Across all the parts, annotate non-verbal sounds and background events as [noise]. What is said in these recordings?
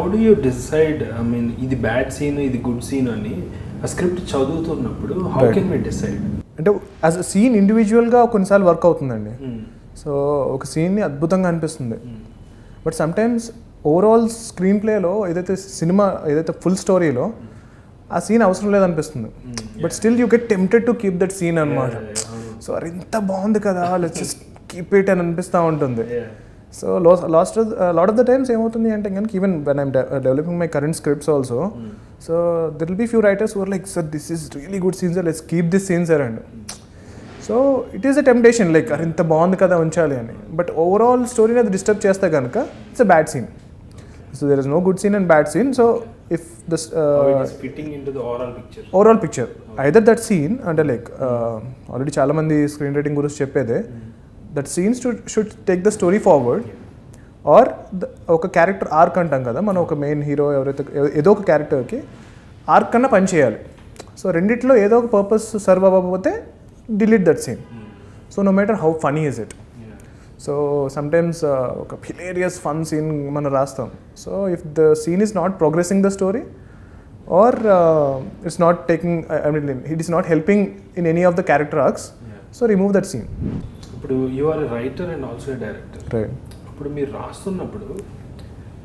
How do you decide I mean ఇది bad scene ఇది good scene అని ఆ స్క్రిప్ట్ చదువుతున్నప్పుడు హౌ. కెన్ వి డిసైడ్ అంటే యాజ్ అ సీన్ ఇండివిజువల్గా కొన్నిసార్లు వర్క్ అవుతుందండి. సో ఒక సీన్ని అద్భుతంగా అనిపిస్తుంది. బట్ సమ్టైమ్స్ ఓవరాల్ స్క్రీన్ ప్లేలో ఏదైతే సినిమా ఏదైతే ఫుల్ స్టోరీలో ఆ సీన్ అవసరం లేదనిపిస్తుంది. But still you get tempted to keep that scene అనమాట సో అది ఇంత బాగుంది కదా లెట్స్ జస్ట్ కీప్ ఇట్ అని అనిపిస్తూ ఉంటుంది. So las last lot of the times ఏమవుతుంది అంటే కనుక even when I'm developing my current scripts also so there will be few writers were like sir this is really good scene sir let's keep this scene sir and so it is a temptation like ఇంత బాగుంది కదా ఉంచాలి అని. But overall స్టోరీని అది disturb చేస్తే కనుక it's a bad scene so there is no good scene and bad scene so if this overall picture either that scene అంటే లైక్ ఆల్రెడీ చాలా మంది స్క్రీన్ రైటింగ్ గురించి చెప్పేదే that scenes should take the story forward or ఒక character arc అంటాం కదా మనం ఒక మెయిన్ హీరో ఎవరైతే ఏదో ఒక క్యారెక్టర్కి ఆర్క్ కన్నా పని చేయాలి. సో రెండిట్లో ఏదో ఒక పర్పస్ సర్వ్ అవ్వకపోతే delete that scene so no matter how funny is it so sometimes ఒక హిలేరియస్ ఫన్ సీన్ మనం రాస్తాం. So if the scene is not progressing the story or it's not taking I mean it is not helping in any of the character arcs so remove that scene ఇప్పుడు you are writer and also director ఇప్పుడు మీరు రాస్తున్నప్పుడు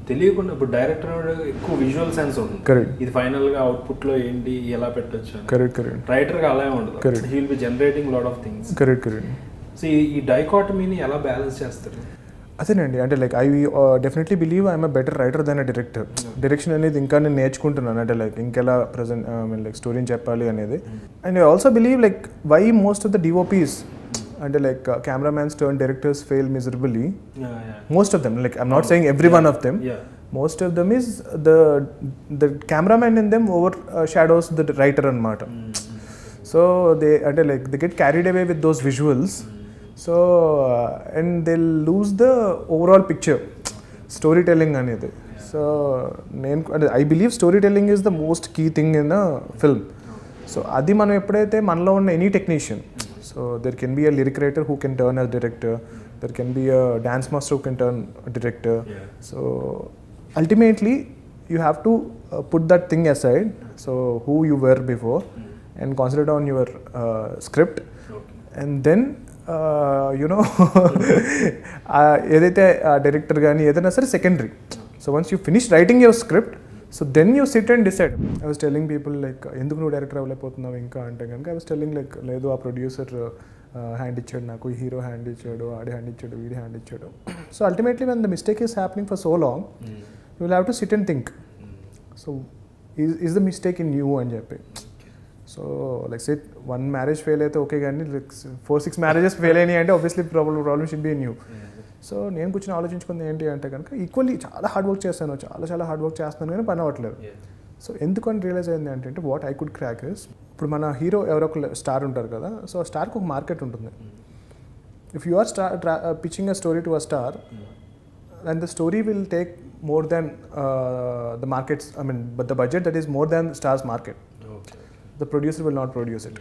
తెలియకుండా ఇప్పుడు director ఎక్కువ visual sense ఉంటుంది. ఇది ఫైనల్గా అవుట్పుట్లో ఏంటి ఎలా పెట్టొచ్చు అని. కరెక్ట్ కరెక్ట్ రైటర్గా అలా ఉండదు. Correct. He will be generating lot of things correct correct so ఈ డైకాటమీని ఎలా బ్యాలెన్స్ చేస్తారు? అదేనండి. అంటే like I definitely believe I'm a better writer then a director direction అనేది ఇంకా నేను నేర్చుకుంటున్నాను. అంటే లైక్ ఇంకెలా ప్రజెంట్ ఐ మీన్ లైక్ స్టోరీని చెప్పాలి అనేది. And I also believe like why most of the DOPs అంటే like cameramans turn directors fail miserably most of them like i'm not saying every one of them Yeah. most of them is the the cameraman in them overshadows the writer anamata so they అంటే like they get carried away with those visuals so uh, and they'll lose the overall picture storytelling అనేది so నేను అంటే I believe story telling is the most key thing in the film so అది మనం ఎప్పుడైతే మనలో ఉన్న any technician So there can be a lyric writer who can turn a director there can be a dance master who can turn director Yeah. So ultimately you have to put that thing aside so who you were before and concentrate on your script and then you know [laughs] [laughs] ఏదైతే director కానీ ఏదైనా సరే secondary so once you finish writing your script so then you sit and decide I was telling people like ఎందుకు నువ్వు director అవ్వలేకపోతున్నావు ఇంకా? అంటే కనుక I was telling like లేదు ఆ ప్రొడ్యూసర్ హ్యాండ్ ఇచ్చాడు నాకు హీరో హ్యాండ్ ఇచ్చాడు ఆడి హ్యాండ్ ఇచ్చాడు వీడి హ్యాండ్ ఇచ్చాడు. So ultimately when the mistake is happening for so long you will have to sit and think so is is the mistake in you అని చెప్పి. So like set one marriage fail అయితే okay కానీ like four six marriages fail అయినాయి అంటే obviously problem problem should be in you so నేను కూర్చొని ఆలోచించుకుంది ఏంటి అంటే కనుక ఈక్వల్లీ చాలా హార్డ్ వర్క్ చేస్తాను చాలా చాలా హార్డ్ వర్క్ చేస్తున్నాను కానీ పని అవ్వట్లేదు. సో ఎందుకు అని రియలైజ్ అయింది అంటే what I could crack is ఇప్పుడు మన హీరో ఎవరో ఒక స్టార్ ఉంటారు కదా సో ఆ స్టార్కి ఒక మార్కెట్ ఉంటుంది. If you are star pitching a story to a star and the story will take more than uh, the markets i mean but the budget that is more than stars market. Okay the producer will not produce it.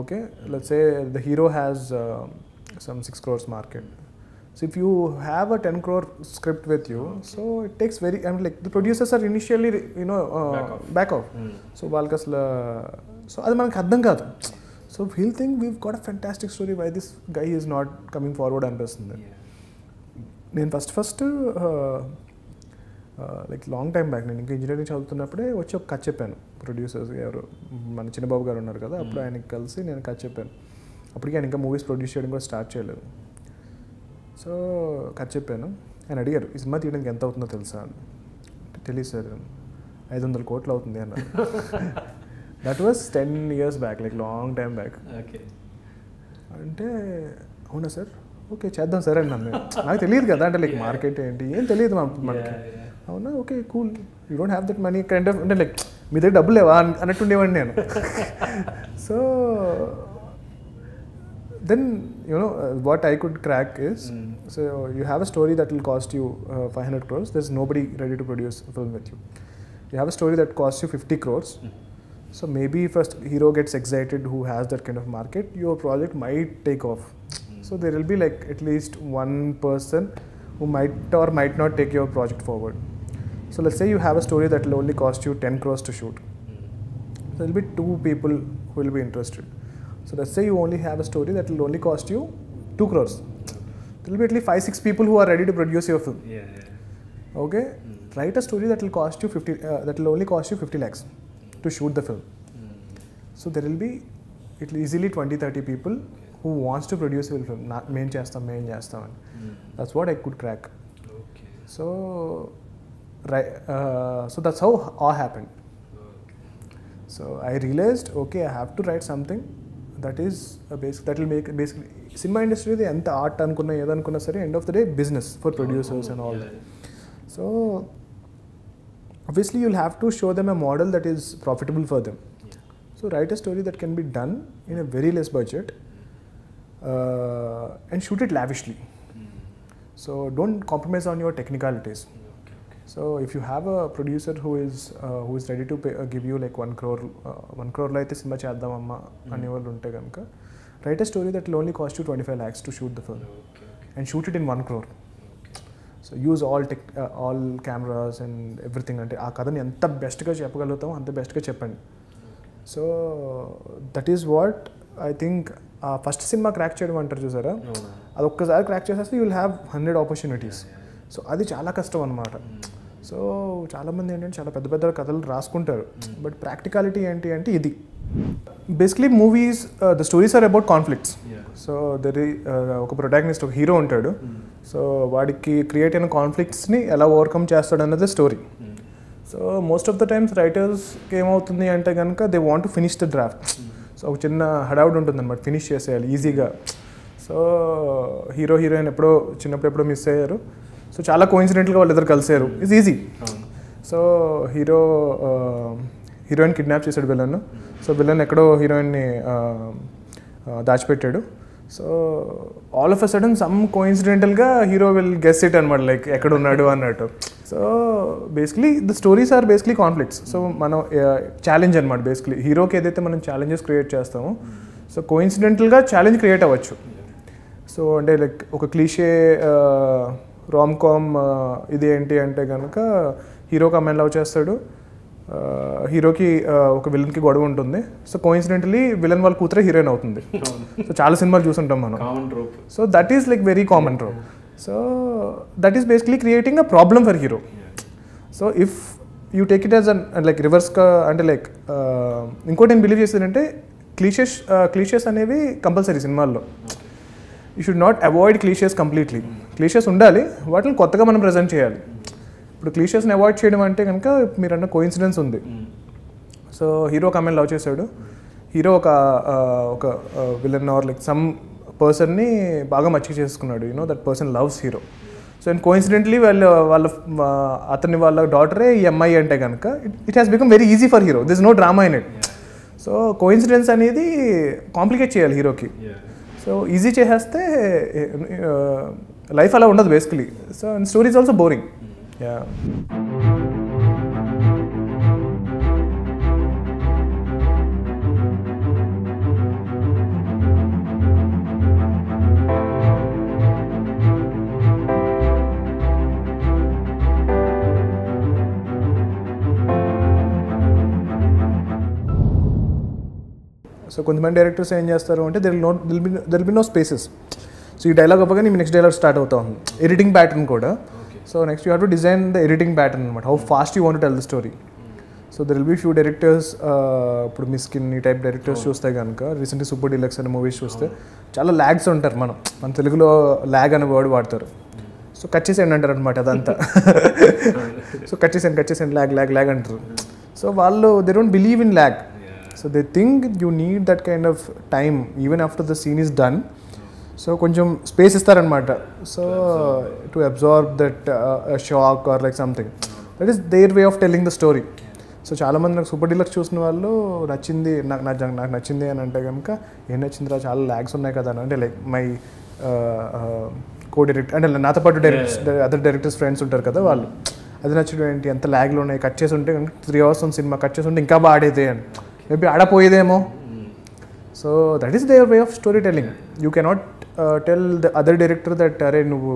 Okay? Let's say the hero has uh, so if you have a 10 crore script with you so it takes very i mean like the producers are initially you know uh, Back off. back off. So వాళ్ళకి అసలు so అది మనకు అర్థం కాదు. So we'll think we got a fantastic story why this guy is not coming forward అనిపిస్తుంది. నేను first first like long time back నేను ఇంకా ఇంజనీరింగ్ చదువుతున్నప్పుడే వచ్చి ఒక కథ చెప్పాను. ప్రొడ్యూసర్స్ ఎవరు? మన చిన్నబాబు గారు ఉన్నారు కదా అప్పుడు ఆయనకి కలిసి నేను కథ చెప్పాను. అప్పటికి ఆయన ఇంకా మూవీస్ ప్రొడ్యూస్ చేయడం కూడా స్టార్ట్ చేయలేదు. సో కథ చెప్పాను. ఆయన అడిగారు ఈ సినిమా తీయడానికి ఎంత అవుతుందో తెలుసా? తెలియదు సార్. ఐదు వందల కోట్లు అవుతుంది అన్నారు. That was ten years back like long time back okay. అంటే అవునా సార్? ఓకే చేద్దాం సార్ అని నన్ను నాకు తెలియదు కదా అంటే లైక్ మార్కెట్ ఏంటి? ఏం తెలియదు మా- మనకి. అవునా? Okay cool you don't have that money kind of అంటే లైక్ మీ దగ్గర డబ్బులు లేవా? అన్- అన్నట్టుండేవాడిని నేను. [laughs] [laughs] So then you know uh, what I could crack is mm. so you have a story that will cost you uh, 500 crores. There's nobody ready to produce a film with you. You have a story that costs you 50 crores. Mm. So maybe if a hero gets excited who has that kind of market, your project might take off. Mm. So there will be like at least one person who might or might not take your project forward. So let's say you have a story that will only cost you 10 crores to shoot. Hmm. So there'll be two people who will be interested so let's say you only have a story that will only cost you 2 crores. There will be at least 5 6 people who are ready to produce your film. Yeah, yeah. Okay? Mm. Write a story that will cost you 50 uh, that will only cost you 50 lakhs to shoot the film. Mm. So there will be it will easily 20 30 people who wants to produce a film. Main chest, main chest. Mm. That's what I could crack. Okay. So right uh, so that's how all happened. So I realized okay I have to write something that is a basic that will make basically cinema industry ఎంత art అనుకున్నా ఏదనుకున్నా సరే end of the day business for producers and all that so obviously you'll have to show them a model that is profitable for them so write a story that can be done in a very less budget uh, and shoot it lavishly so don't compromise on your technicalities So if you have a producer who is uh, who is ready to pay, uh, give you like one crore uh, one crore లో అయితే cinema చేద్దామమ్మా అనే వాళ్ళు ఉంటే కనుక write a story that only cost you twenty five lakhs to shoot the film and shoot it in one crore so use all tech all cameras and everything అంటే ఆ కథని ఎంత బెస్ట్గా చెప్పగలుగుతామో అంత బెస్ట్గా చెప్పండి. So that is what I think ఆ ఫస్ట్ సినిమా క్రాక్ చేయడం అంటారు చూసారా? అది ఒక్కసారి క్రాక్ చేసేస్తే you will have hundred opportunities so అది చాలా కష్టం అనమాట సో చాలామంది ఏంటంటే చాలా పెద్ద పెద్ద కథలు రాసుకుంటారు. బట్ ప్రాక్టికాలిటీ ఏంటి అంటే ఇది. Basically movies the stories are about conflicts so there ఒక ప్రొటాగనిస్ట్ ఒక హీరో ఉంటాడు. సో వాడికి క్రియేట్ అయిన కాన్ఫ్లిక్ట్స్ని ఎలా ఓవర్కమ్ చేస్తాడు అన్నది story so most of the times రైటర్స్కి ఏమవుతుంది అంటే కనుక they want to finish the draft so ఒక చిన్న హడావుడ్ ఉంటుంది అనమాట ఫినిష్ చేసేయాలి ఈజీగా సో హీరో హీరోయిన్ ఎప్పుడో చిన్నప్పుడు ఎప్పుడో మిస్ అయ్యారు. సో చాలా కోయిన్సిడెంట్గా వాళ్ళిద్దరు కలిసారు it's easy so hero heroine kidnap చేశాడు విలన్ సో విలన్ ఎక్కడో హీరోయిన్ని దాచిపెట్టాడు. So all of a sudden some కోయిన్సిడెంటల్గా hero will guess it అనమాట లైక్ ఎక్కడ ఉన్నాడు అన్నట్టు. So basically the stories are basically conflicts so మనం ఛాలెంజ్ అనమాట బేసిక్లీ హీరోకి ఏదైతే మనం ఛాలెంజెస్ క్రియేట్ చేస్తామో సో కోయిన్సిడెంటల్గా ఛాలెంజ్ క్రియేట్ అవ్వచ్చు. సో అంటే లైక్ ఒక క్లీషే రామ్ కామ్ ఇది ఏంటి అంటే కనుక హీరోకి అమ్మాయిని లవ్ చేస్తాడు. హీరోకి ఒక విలన్కి గొడవ ఉంటుంది. సో కోయిన్సిడెంటలీ విలన్ వాళ్ళ కూతురే హీరోయిన్ అవుతుంది. సో చాలా సినిమాలు చూసుంటాం మనం. Common so that is like very common row so that is basically creating a problem for hero so if you take it as an like రివర్స్గా అంటే లైక్ ఇంకోటి నేను బిలీవ్ చేసేది అంటే క్లీషెస్ క్లీషెస్ అనేవి కంపల్సరీ సినిమాల్లో. You should not avoid cliches completely cliches ఉండాలి వాటిని కొత్తగా మనం ప్రజెంట్ చేయాలి. ఇప్పుడు క్లీషియస్ని అవాయిడ్ చేయడం అంటే కనుక మీరు అన్న కోయిన్సిడెన్స్ ఉంది. సో హీరో ఒక అమ్మాయిని లవ్ చేశాడు. హీరో ఒక ఒక విలన్ ఆర్ లైక్ సమ్ పర్సన్ని బాగా మచ్చిక చేసుకున్నాడు. You know that person loves hero so and coincidentally వాళ్ళ వాళ్ళ అతని వాళ్ళ డాటరే ఈ అమ్మాయి అంటే కనుక it has become very easy for hero this no drama in it so coincidence అనేది కాంప్లికేట్ చేయాలి హీరోకి సో ఈజీ చేసేస్తే లైఫ్ అలా ఉండదు basically so and stories also boring yeah so కొంతమంది డైరెక్టర్స్ ఏం చేస్తారు అంటే there no there'll be there'll be no spaces so ఈ డైలాగ్ అవ్వగానే మీ నెక్స్ట్ డైలాగ్ స్టార్ట్ అవుతా ఉంది. ఎడిటింగ్ ప్యాటర్న్ కూడా. So next you have to design the editing pattern అనమాట how fast you want tell the story so there will be few directors ఇప్పుడు మిస్కిన్ ఈ type directors చూస్తే కనుక రీసెంట్లీ సూపర్ డిలక్స్ అనే movies చూస్తే చాలా ల్యాగ్స్ ఉంటారు మనం. మన తెలుగులో ల్యాగ్ అనే వర్డ్ వాడతారు. సో కట్ చేసేయండి అంటారు అనమాట అదంతా. [laughs] [laughs] సో కట్ చేసేయండి కట్ చేసేయండి ల్యాగ్ ల్యాగ్ ల్యాగ్ అంటారు. సో వాళ్ళు they don't believe in lag so they think you need that kind of time even after the scene is done so కొంచెం స్పేస్ ఇస్తారనమాట so to absorb that shock or like something that is their way of telling the story so చాలామంది నాకు super deluxe చూసిన వాళ్ళు నచ్చింది నాకు నాకు నచ్చింది అని అంటే కనుక ఏం నచ్చిందిరా? చాలా ల్యాగ్స్ ఉన్నాయి కదా అని అంటే లైక్ మై కో డైరెక్ట్ అంటే నాతో పాటు డైరెక్టర్స్ అదర్ డైరెక్టర్స్ ఫ్రెండ్స్ ఉంటారు కదా వాళ్ళు. అది నచ్చడం ఏంటి? ఎంత ల్యాగ్లు ఉన్నాయి? కట్ చేసి ఉంటే కనుక త్రీ అవర్స్ ఉంది సినిమా కట్ చేసి ఉంటే ఇంకా బాగా ఆడేదే అని. Maybe ఆడపోయేదేమో so that is their way of story telling you cannot tell the other director that అరే నువ్వు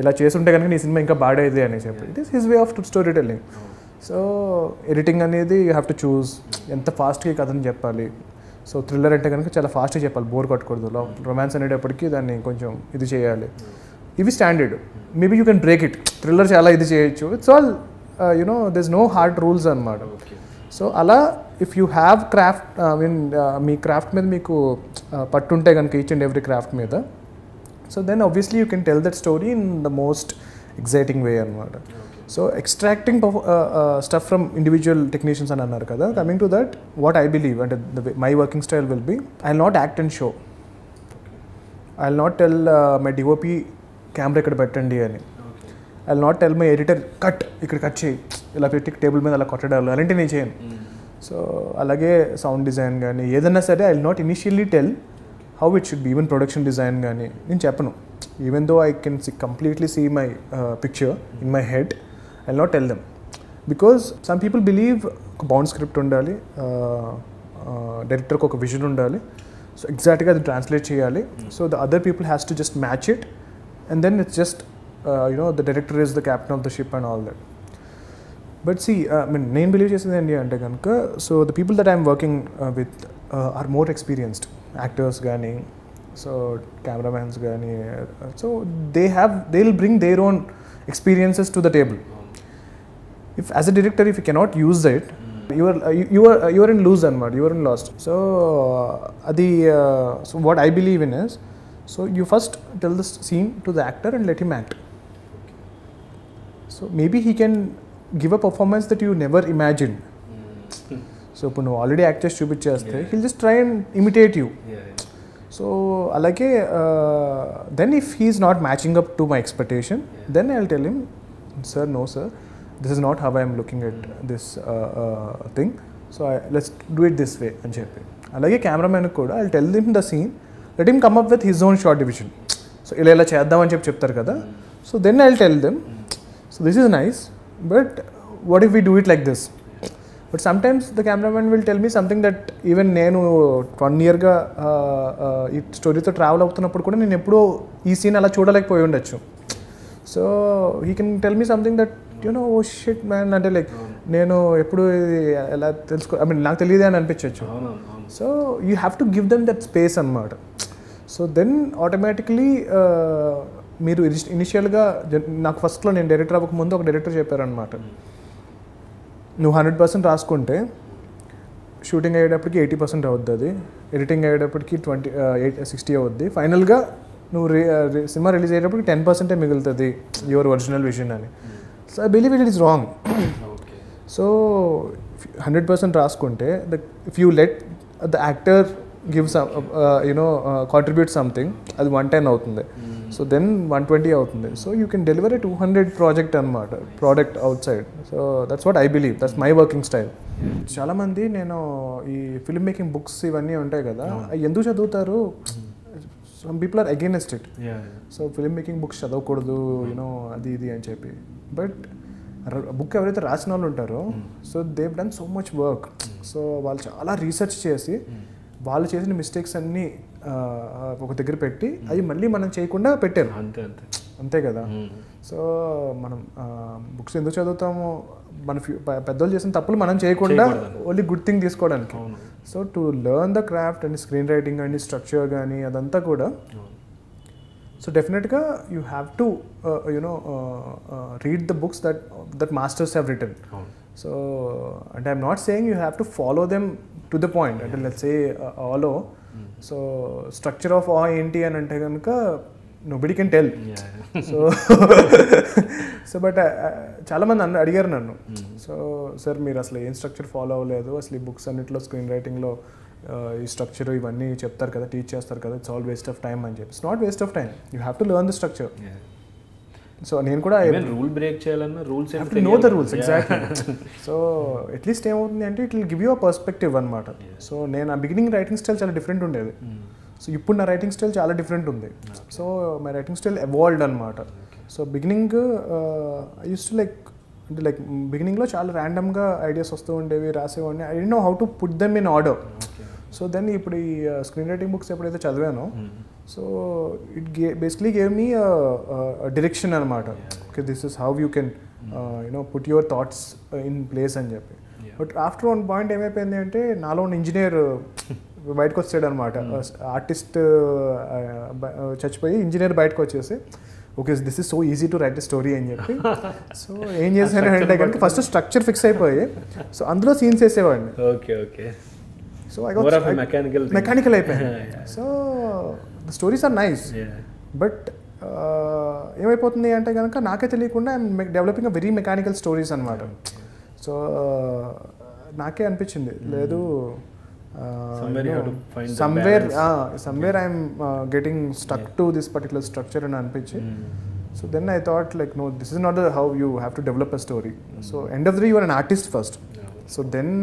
ఇలా చేస్తుంటే కనుక నీ సినిమా ఇంకా బాడేది అని చెప్పి it is his way of story telling so editing అనేది యూ హ్యావ్ టు చూస్ ఎంత ఫాస్ట్గా ఈ కథని చెప్పాలి. సో థ్రిల్లర్ అంటే కనుక చాలా ఫాస్ట్గా చెప్పాలి. బోర్ కొట్టకూడదు. రొమాన్స్ అనేటప్పటికి దాన్ని కొంచెం ఇది చేయాలి. ఇవి standard maybe you can break it thriller చాలా ఇది చేయొచ్చు. It's all you know this no hard rules అనమాట సో అలా if you have craft I mean me craft మీద మీకు uh, పట్టుంటే కనుక ఈచ్ అండ్ ఎవ్రీ క్రాఫ్ట్ మీద. So then obviously you can tell that story in the most exciting way అనమాట so extracting stuff from individual technicians అని అన్నారు కదా coming to that what I believe అంటే my working style will be I not act and show I not tell my DOP camera ఇక్కడ పెట్టండి అని. I not tell my editor cut ఇక్కడ cut చేయి. ఇలా పెట్టి టేబుల్ మీద అలా కొట్టడాలు. అలాంటివి నేను చేయను. సో అలాగే సౌండ్ డిజైన్ కానీ ఏదైనా సరే I not initially tell how it should be even production design కానీ నేను చెప్పను. Even though I can see completely see my picture in my head I not tell them because some people believe ఒక bound script ఉండాలి డైరెక్టర్కి ఒక vision ఉండాలి. So ఎగ్జాక్ట్గా అది ట్రాన్స్లేట్ చేయాలి. So the other people has to just match it and then it's just you know the director is the captain of the ship and all that but see mean నేను believe చేసేది ఏంటి అంటే కనుక so the people that I'm working with are more experienced actors కానీ so cameramans కానీ so they have they will bring their own experiences to the table if as a director if you cannot use it your your your in lose అనమాట your in lost so అది so what I believe in is so you first tell the scene to the actor and let him act so maybe he can give a performance that you never imagine so ఇప్పుడు నువ్వు already act చేసి చూపించేస్తే Yeah. He'll just try and imitate you so అలాగే then if he's not matching up to my expectation Yeah. Then I tell him sir no sir this is not how I'm looking at this thing so let's do it this way అని చెప్పి. అలాగే కెమెరామెన్కి కూడా I tell them the scene let him come up with his own shot division so ఇలా ఇలా చేద్దామని చెప్పి చెప్తారు కదా. So then I tell them so this is nice but what if we do it like this but sometimes the cameramen will tell me something that even నేను one ఇయర్గా ఈ స్టోరీతో ట్రావెల్ అవుతున్నప్పుడు కూడా నేను ఎప్పుడూ ఈ సీన్ అలా చూడలేకపోయి ఉండొచ్చు. So he can tell me something that you know oh shit man అంటే లైక్ నేను ఎప్పుడు ఇది ఎలా తెలుసుకో ఐ మీన్ నాకు తెలియదే అని అనిపించవచ్చు so you have to give them that space అనమాట సో దెన్ ఆటోమేటిక్లీ మీరు ఇనిషియల్గా నాకు ఫస్ట్లో నేను డైరెక్టర్ అవ్వకముందు ఒక డైరెక్టర్ చెప్పారనమాట నువ్వు హండ్రెడ్ పర్సెంట్ రాసుకుంటే షూటింగ్ అయ్యేటప్పటికి ఎయిటీ పర్సెంట్ అవుద్ది అది ఎడిటింగ్ అయ్యేటప్పటికి ట్వంటీ ఎయిట్ సిక్స్టీ అవుద్ది. ఫైనల్గా నువ్వు రి సినిమా రిలీజ్ అయ్యేటప్పటికి టెన్ పర్సెంటే మిగులుతుంది యువర్ ఒరిజినల్ విజన్ అని. So I believe it is wrong. Okay. So hundred percent రాసుకుంటే the if you let the actor give some you know contribute something అది వన్ టెన్ అవుతుంది. సో దెన్ వన్ ట్వంటీ అవుతుంది. So you can deliver two hundred project అనమాట product outside so that's what I believe that's my working style చాలామంది నేను ఈ film making books ఇవన్నీ ఉంటాయి కదా ఎందుకు చదువుతారు? Some people are against it so film making books చదవకూడదు యూనో అది ఇది అని చెప్పి. బట్ బుక్ ఎవరైతే రాసిన వాళ్ళు ఉంటారో so they've done so much work so వాళ్ళు చాలా రీసెర్చ్ చేసి వాళ్ళు చేసిన మిస్టేక్స్ అన్నీ ఒక దగ్గర పెట్టి అవి మళ్ళీ మనం చేయకుండా పెట్టారు అంతే అంతే. అంతే కదా. సో మనం బుక్స్ ఎందుకు చదువుతామో మన ఫ్యూ- పెద్దోళ్ళు చేసిన తప్పులు మనం చేయకుండా. ఓన్లీ గుడ్ థింగ్ తీసుకోవడానికి. So to learn the craft and screen writing and structure కానీ అదంతా కూడా సో డెఫినెట్గా you have to you know read the books that that masters have written so అంటే I'm not saying you have to follow them to the point అంటే let's a allow so structure of ఆ ఏంటి అని అంటే కనుక nobody can tell so so but చాలామంది అన్న అడిగారు నన్ను. సో సార్ మీరు అసలు ఏం స్ట్రక్చర్ ఫాలో అవ్వలేదు? అసలు ఈ బుక్స్ అన్నింటిలో స్క్రీన్ రైటింగ్లో ఈ స్ట్రక్చర్ ఇవన్నీ చెప్తారు కదా టీచ్ చేస్తారు కదా it's all waste of time అని చెప్పి. It's not waste of time you have to learn the structure so నేను కూడా రూల్ బ్రేక్ చేయాలన్నా rules know the rules exactly so at least ఏమవుతుంది అంటే it will give you a perspective అనమాట so నేను ఆ బిగినింగ్ రైటింగ్ స్టైల్ చాలా different ఉండేది. సో ఇప్పుడు నా రైటింగ్ స్టైల్ చాలా డిఫరెంట్ ఉంది. So my writing style evolved అనమాట so beginning I use to like అంటే లైక్ బిగినింగ్లో చాలా ర్యాండమ్గా ఐడియాస్ వస్తూ ఉండేవి రాసేవాడిని. I don't know how to put them in order so then ఇప్పుడు ఈ స్క్రీన్ రైటింగ్ బుక్స్ ఎప్పుడైతే చదివానో so it gave basically gave me direction అనమాట okay this is how you can you know put your thoughts in place అని చెప్పి. But after one point ఏమైపోయింది అంటే నాలో ఉన్న ఇంజనీర్ బయటకు వచ్చాడు అనమాట ఆర్టిస్ట్ చచ్చిపోయి ఇంజనీర్ బయటకు వచ్చేసి okay this is so easy to write story అని చెప్పి. [laughs] సో ఏం చేశాను అంటే కనుక ఫస్ట్ స్ట్రక్చర్ ఫిక్స్ అయిపోయి సో అందులో scenes వేసేవాడిని. Okay okay so I. Mechanical అయిపోయింది Yeah. So the stories are nice. But ఏమైపోతుంది అంటే కనుక నాకే తెలియకుండా I'm developing very mechanical stories అనమాట సో నాకే అనిపించింది. లేదు find the somewhere. Somewhere I'm getting stuck to this particular structure అని అనిపించి. So then I thought like no this is not how you have to develop a story so end of the you're an artist first Yeah. So then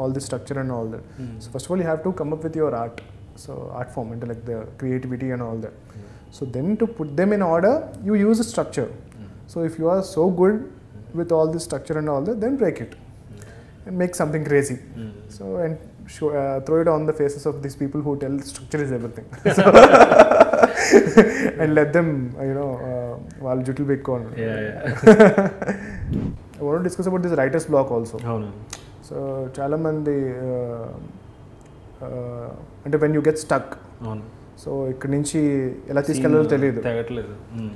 all the structure and all that Mm. So first of all you have to come up with your art so art form అంటే like the creativity and all that so then to put them in order you use a structure so if you are so good with all this structure and all that then break it and make something crazy. Mm. So and show, uh, throw it on the faces of these people who tell structure is everything. [laughs] [laughs] and let them, uh, you know, uh, while jittle big [laughs] corner. Yeah, yeah. I want to discuss about this writer's block also. అవును So చాలా మంది uh, uh, అంటే when you get stuck so ఇక్కడ నుంచి ఎలా తీసుకెళ్ళాలో తెలియదు.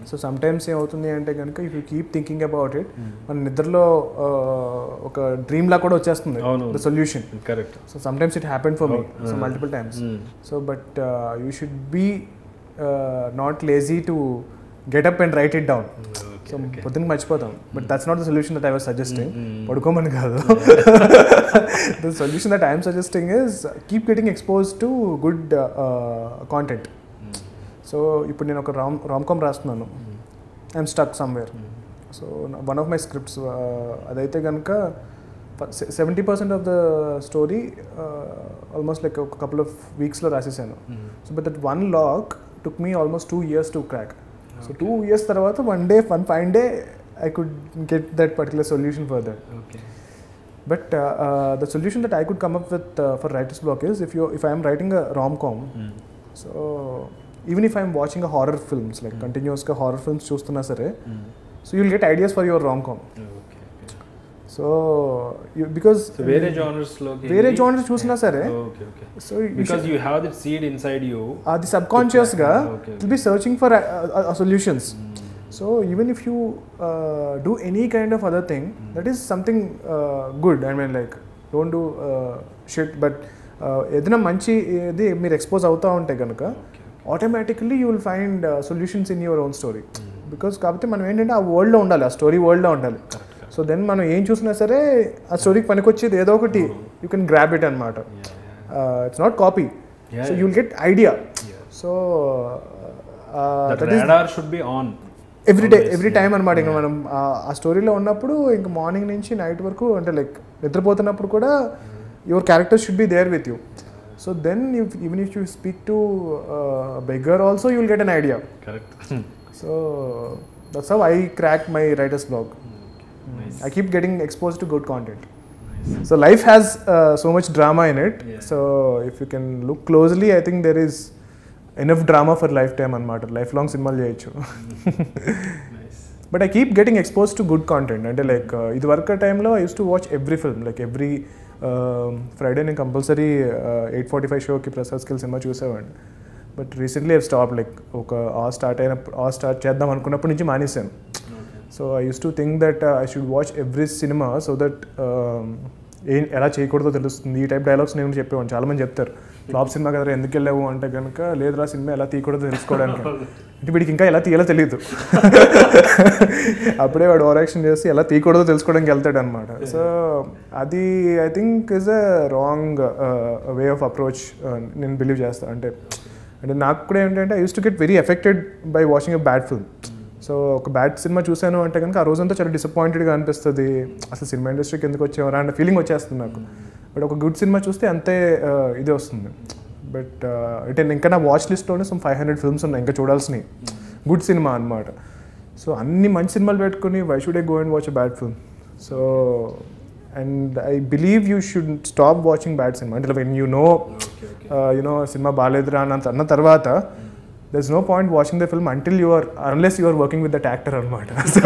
So some times ఏమవుతుంది అంటే కనుక if you keep thinking about it. మన నిద్రలో ఒక డ్రీమ్ లా కూడా వచ్చేస్తుంది. The solution correct so some times it happen for me so multiple times. So but you should be not lazy to get up and write it down so. పొద్దున్న మర్చిపోతాం but that's not the solution that I was suggesting. పడుకోమని కాదు the solution that I'm suggesting is keep getting expose to good content. So ఇప్పుడు నేను ఒక rom rom com రాస్తున్నాను I'm stuck somewhere. So one of my scripts అదైతే కనుక seventy percent of the story almost like ఒక couple of వీక్స్లో రాసేసాను. So but that one lock took me almost two years to crack so two years తర్వాత one day one fine day I could get that particular solution for that Okay. But uh, uh, the solution that I could come up with uh, for writer's block is if you if I am writing a rom com, Mm. so even if I am watching a horror films like Mm. continuous horror films చూస్తున్నా సరే Mm. so you'll get ideas for your rom com. Okay. Because So వేరే genres లోకి వేరే genres చూసినా సరే, Because should, you have that seed inside you. అది subconscious గా Okay. will be searching for uh, uh, uh, solutions. Mm. So even if you uh, do any kind of other thing, that is something uh, good. I mean, like don't do uh, shit, but uh, ఏదైనా మంచి ఇది మీరు expose అవుతూ ఉంటే కనుక. Automatically you will find solutions in your own story Mm. Because కాకపోతే మనం ఏంటంటే ఆ వరల్డ్లో ఉండాలి ఆ స్టోరీ వరల్డ్లో ఉండాలి. సో దెన్ మనం ఏం చూసినా సరే ఆ స్టోరీకి పనికొచ్చేది ఏదో ఒకటి యూ కెన్ గ్రాబ్ ఇట్ అనమాట. It's not copy so. You'll get idea. So should be on. Every day every. Time అనమాట ఇంకా. మనం ఆ- ఆ స్టోరీలో ఉన్నప్పుడు ఇంకా మార్నింగ్ నుంచి నైట్ వరకు అంటే లైక్ నిద్రపోతున్నప్పుడు కూడా your character should be there with you so then even if you speak to beggar also you will get an idea Correct. So that's how I crack my writer's block Nice. I keep getting expose to good content Nice. So life has so much drama in it Yeah. So if you can look closely I think there is enough drama for lifetime అనమాట life long సినిమాలు చేయొచ్చు Nice. But I keep getting expose to good content అంటే like ఇది work టైంలో I use to watch every film like every Friday నేను compulsory eight forty five షోకి ప్రసాద్ స్కిల్ సినిమా చూసేవాడిని but recently I stop like ఒక ఆ స్టార్ట్ అయినప్పుడు ఆ స్టార్ట్ చేద్దాం అనుకున్నప్పటి నుంచి మానేశాను Okay. So I use to think that I should watch every cinema so that ఏం ఎలా చేయకూడదో తెలుస్తుంది. ఈ టైప్ డైలాగ్స్ నేను చెప్పేవాడిని. చాలా మంది చెప్తారు. ఫ్లాప్ సినిమా కదా ఎందుకు వెళ్ళావు? అంటే కనుక లేదురా సినిమా ఎలా తీయకూడదో తెలుసుకోవడానికి. అంటే వీడికి ఇంకా ఎలా తీయాలో తెలియదు [laughs] అప్పుడే వాడు ఓవర్ యాక్షన్ చేసి ఎలా తీయకూడదో తెలుసుకోవడానికి వెళ్తాడు అనమాట సో అది I think is a wrong way of approach నేను బిలీవ్ చేస్తాను అంటే అంటే నాకు కూడా ఏంటంటే I use to get very affected by watching a bad film so ఒక బ్యాడ్ సినిమా చూశాను అంటే కనుక ఆ రోజంతా చాలా డిసప్పాయింటెడ్గా అనిపిస్తుంది. అసలు సినిమా ఇండస్ట్రీకి ఎందుకు వచ్చేవారా అన్న ఫీలింగ్ వచ్చేస్తుంది నాకు. బట్ ఒక గుడ్ సినిమా చూస్తే అంతే ఇది వస్తుంది. బట్ అంటే ఇంకా నా వాచ్ లిస్ట్లోనే సమ్ ఫైవ్ హండ్రెడ్ ఫిల్మ్స్ ఉన్నాయి ఇంకా చూడాల్సినవి. గుడ్ సినిమా అనమాట సో అన్ని మంచి సినిమాలు పెట్టుకుని why should I go and watch a bad film so and I believe you should stop watching bad cinema అంటే when you know. You know cinema బాగాలేదురా అన్న అన్న తర్వాత there's no point watching the film until you are unless you are working with that actor అనమాట. [laughs] So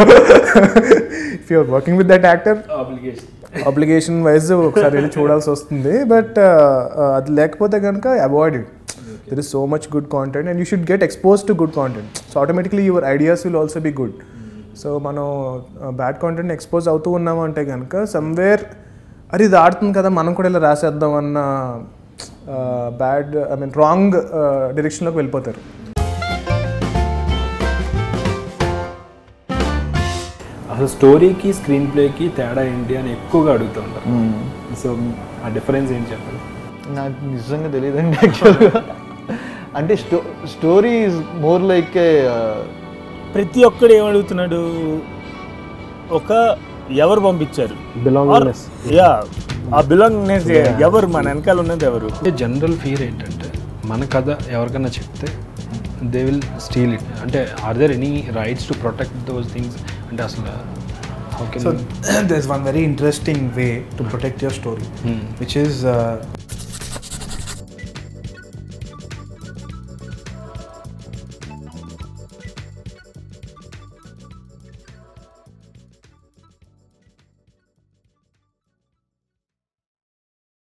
if you are working with that actor application application wise ఒకసారి వెళ్ళి చూడాల్సి వస్తుంది. But అది లేకపోతే కనుక avoid it there is so much good content and you should get expose to good content so automatically your ideas will also be good so మనం bad content expose అవుతూ ఉన్నాము అంటే కనుక సమ్వేర్ అరే ఇది ఆడుతుంది కదా మనం కూడా ఇలా రాసేద్దాం అన్న బ్యాడ్ ఐ మీన్ రాంగ్ డైరెక్షన్లోకి వెళ్ళిపోతారు. అసలు స్టోరీకి స్క్రీన్ ప్లేకి తేడా ఏంటి అని ఎక్కువగా అడుగుతూ ఉంటారు సో ఆ డిఫరెన్స్ ఏంటి చెప్పాలి? నాకు నిజంగా తెలియదండి యాక్చువల్గా అంటే స్టో story is more like a ప్రతి ఒక్కడు ఏమడుగుతున్నాడు ఒక ఎవరు పంపించారు? యా ఆ బిలాంగ్నెస్ ఎవరు? మన వెనకాల ఉన్నది ఎవరు? అంటే జనరల్ ఫీర్ ఏంటంటే మన కథ ఎవరికైనా చెప్తే దే విల్ స్టీల్ ఇట్ అంటే are there any rights to protect those things does well. How can so [clears throat] there's one very interesting way to protect your story, hmm. which is uh,